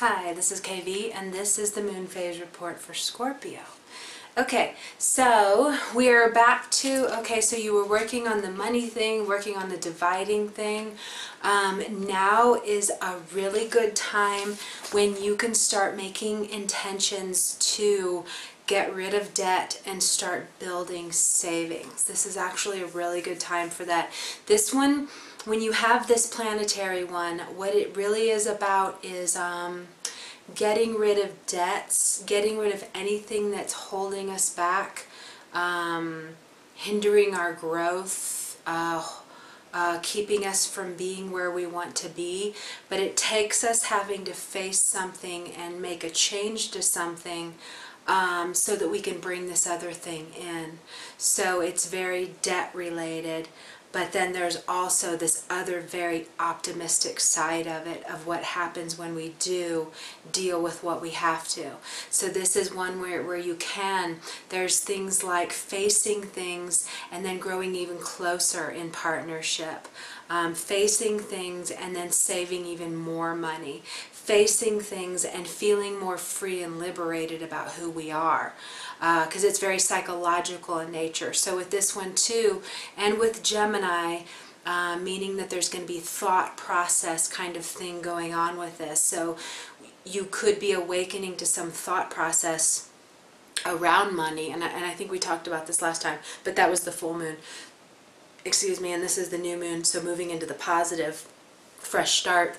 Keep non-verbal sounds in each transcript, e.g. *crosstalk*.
Hi, this is KV and this is the moon phase report for Scorpio. Okay, so we are back to, okay, so you were working on the money thing, working on the dividing thing. Um, now is a really good time when you can start making intentions to get rid of debt and start building savings. This is actually a really good time for that. This one, when you have this planetary one, what it really is about is um, getting rid of debts, getting rid of anything that's holding us back, um, hindering our growth, uh, uh, keeping us from being where we want to be. But it takes us having to face something and make a change to something um, so that we can bring this other thing in. So it's very debt related. But then there's also this other very optimistic side of it, of what happens when we do deal with what we have to. So this is one where, where you can, there's things like facing things and then growing even closer in partnership. Um, facing things and then saving even more money. Facing things and feeling more free and liberated about who we are because uh, it's very psychological in nature. So with this one too, and with Gemini, uh, meaning that there's going to be thought process kind of thing going on with this. So you could be awakening to some thought process around money, and I, and I think we talked about this last time, but that was the full moon. Excuse me, and this is the new moon, so moving into the positive, fresh start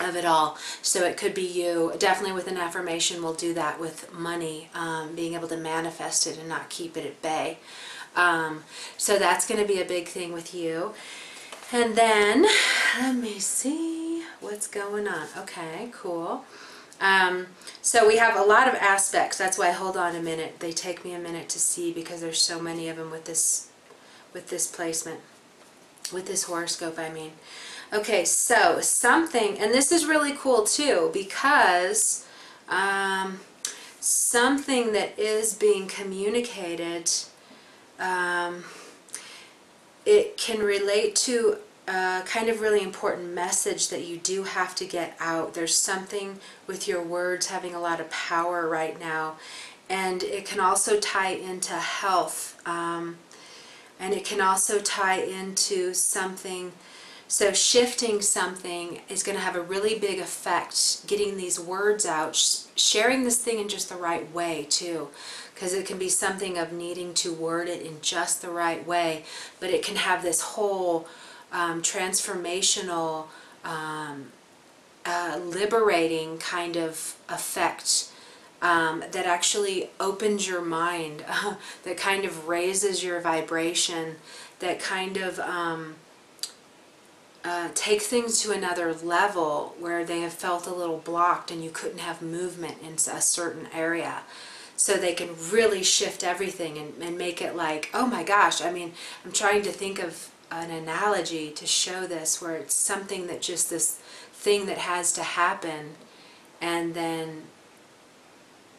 of it all. So it could be you, definitely with an affirmation, we'll do that with money, um, being able to manifest it and not keep it at bay. Um, so that's going to be a big thing with you. And then, let me see what's going on. Okay, cool. Um, so we have a lot of aspects. That's why hold on a minute. They take me a minute to see because there's so many of them with this, with this placement, with this horoscope, I mean. Okay, so something, and this is really cool too because um, something that is being communicated, um, it can relate to a kind of really important message that you do have to get out. There's something with your words having a lot of power right now, and it can also tie into health, um, and it can also tie into something so shifting something is going to have a really big effect, getting these words out, sharing this thing in just the right way too. Because it can be something of needing to word it in just the right way, but it can have this whole um, transformational, um, uh, liberating kind of effect um, that actually opens your mind, *laughs* that kind of raises your vibration, that kind of um, uh, take things to another level where they have felt a little blocked and you couldn't have movement in a certain area. So they can really shift everything and, and make it like, oh my gosh, I mean, I'm trying to think of an analogy to show this where it's something that just this thing that has to happen and then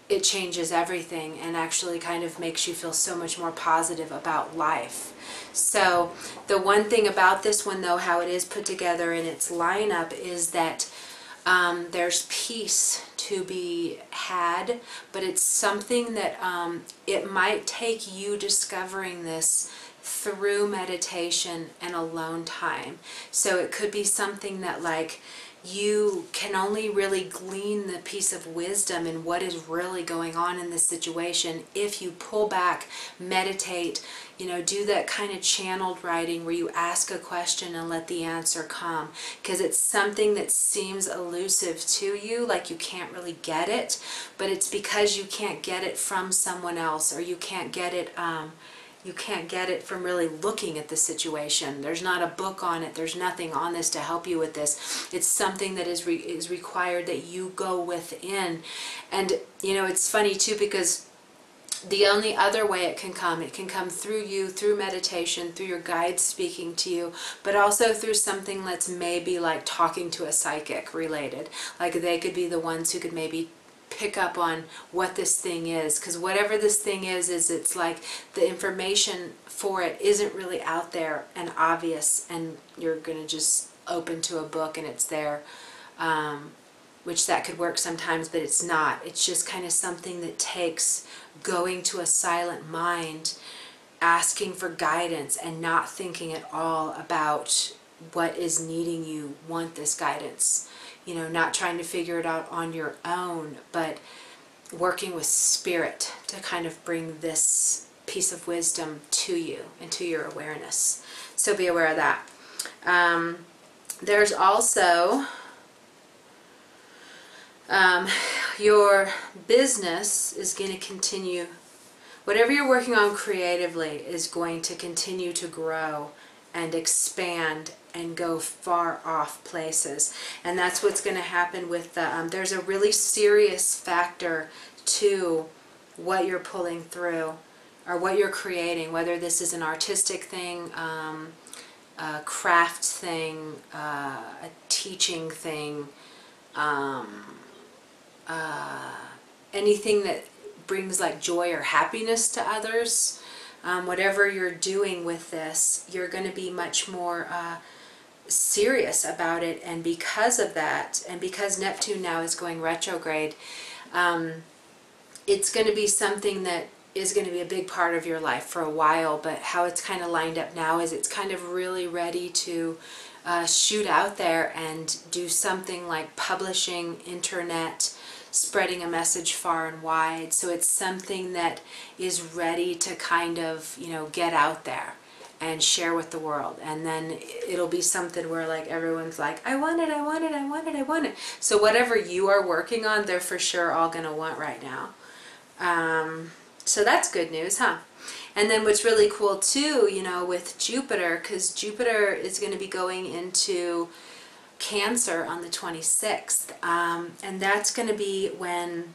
it changes everything and actually kind of makes you feel so much more positive about life. So the one thing about this one though, how it is put together in its lineup is that um, there's peace to be had, but it's something that um, it might take you discovering this through meditation and alone time. So it could be something that like you can only really glean the piece of wisdom and what is really going on in this situation if you pull back, meditate, you know, do that kind of channeled writing where you ask a question and let the answer come. Because it's something that seems elusive to you, like you can't really get it, but it's because you can't get it from someone else or you can't get it um, you can't get it from really looking at the situation. There's not a book on it. There's nothing on this to help you with this. It's something that is, re is required that you go within. And, you know, it's funny too because the only other way it can come, it can come through you, through meditation, through your guides speaking to you, but also through something that's maybe like talking to a psychic related. Like they could be the ones who could maybe pick up on what this thing is because whatever this thing is is it's like the information for it isn't really out there and obvious and you're gonna just open to a book and it's there um, which that could work sometimes, but it's not. It's just kind of something that takes going to a silent mind, asking for guidance, and not thinking at all about what is needing you want this guidance. You know, not trying to figure it out on your own, but working with spirit to kind of bring this piece of wisdom to you and to your awareness. So be aware of that. Um, there's also um, your business is going to continue, whatever you're working on creatively is going to continue to grow and expand and go far off places. And that's what's going to happen with the, um, there's a really serious factor to what you're pulling through or what you're creating, whether this is an artistic thing, um, a craft thing, uh, a teaching thing, um, uh, anything that brings like joy or happiness to others. Um, whatever you're doing with this, you're going to be much more uh, serious about it. And because of that, and because Neptune now is going retrograde, um, it's going to be something that is going to be a big part of your life for a while. But how it's kind of lined up now is it's kind of really ready to uh, shoot out there and do something like publishing, internet, spreading a message far and wide. So it's something that is ready to kind of, you know, get out there and share with the world. And then it'll be something where like everyone's like, I want it, I want it, I want it, I want it. So whatever you are working on, they're for sure all going to want right now. Um, so that's good news, huh? And then what's really cool too, you know, with Jupiter, because Jupiter is going to be going into Cancer on the 26th. Um, and that's going to be when,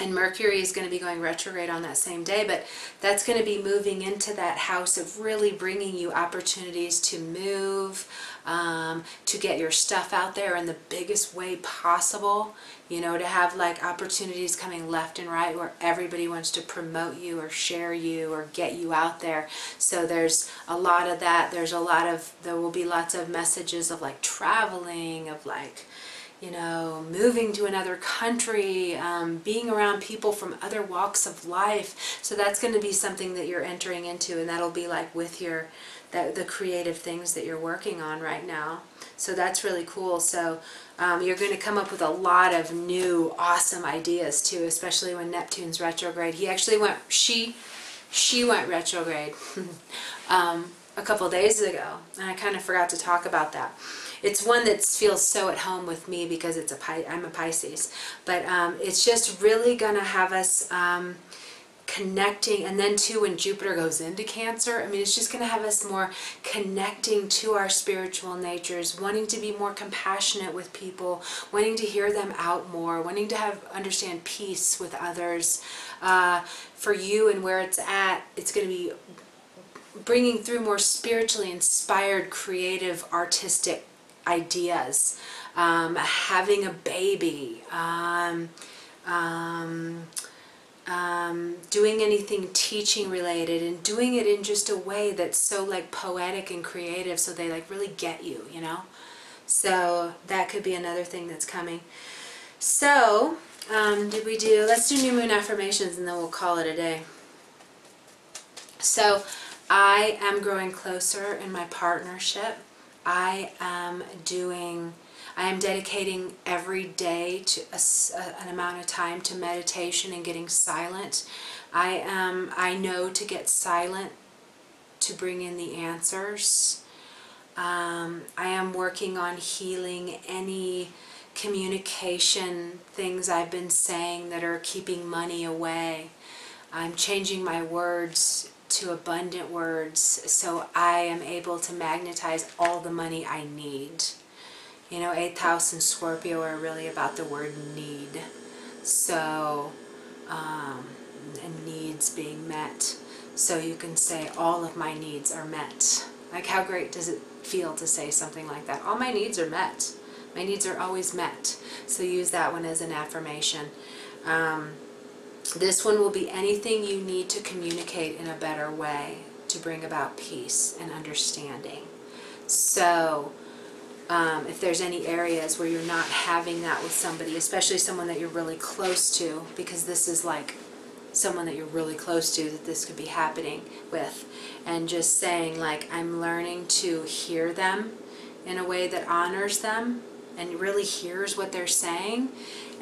and Mercury is going to be going retrograde on that same day, but that's going to be moving into that house of really bringing you opportunities to move, um, to get your stuff out there in the biggest way possible you know, to have like opportunities coming left and right where everybody wants to promote you or share you or get you out there. So there's a lot of that. There's a lot of, there will be lots of messages of like traveling, of like, you know, moving to another country, um, being around people from other walks of life. So that's going to be something that you're entering into and that'll be like with your, that, the creative things that you're working on right now. So that's really cool. So um, you're going to come up with a lot of new awesome ideas too, especially when Neptune's retrograde. He actually went, she, she went retrograde *laughs* um, a couple days ago, and I kind of forgot to talk about that. It's one that feels so at home with me because it's a I'm a Pisces, but um, it's just really going to have us um, connecting and then too when Jupiter goes into Cancer I mean it's just going to have us more connecting to our spiritual natures wanting to be more compassionate with people wanting to hear them out more wanting to have understand peace with others. Uh, for you and where it's at it's going to be bringing through more spiritually inspired creative artistic ideas um, having a baby um, um, um, doing anything teaching related and doing it in just a way that's so like poetic and creative so they like really get you, you know? So that could be another thing that's coming. So, um, did we do, let's do new moon affirmations and then we'll call it a day. So, I am growing closer in my partnership. I am doing I am dedicating every day to a, an amount of time to meditation and getting silent. I am, I know to get silent to bring in the answers. Um, I am working on healing any communication things I've been saying that are keeping money away. I'm changing my words to abundant words so I am able to magnetize all the money I need. You know, 8th house and Scorpio are really about the word need. So, um, and needs being met. So you can say, all of my needs are met. Like how great does it feel to say something like that? All my needs are met. My needs are always met. So use that one as an affirmation. Um, this one will be anything you need to communicate in a better way to bring about peace and understanding. So, um, if there's any areas where you're not having that with somebody, especially someone that you're really close to, because this is like someone that you're really close to that this could be happening with, and just saying like I'm learning to hear them in a way that honors them and really hears what they're saying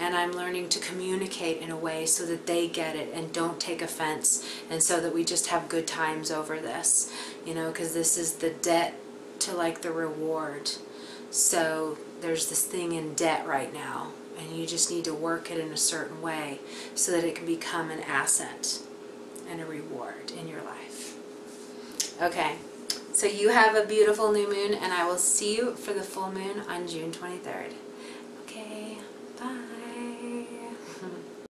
and I'm learning to communicate in a way so that they get it and don't take offense and so that we just have good times over this you know because this is the debt to like the reward. So there's this thing in debt right now and you just need to work it in a certain way so that it can become an asset and a reward in your life. Okay so you have a beautiful new moon and I will see you for the full moon on June 23rd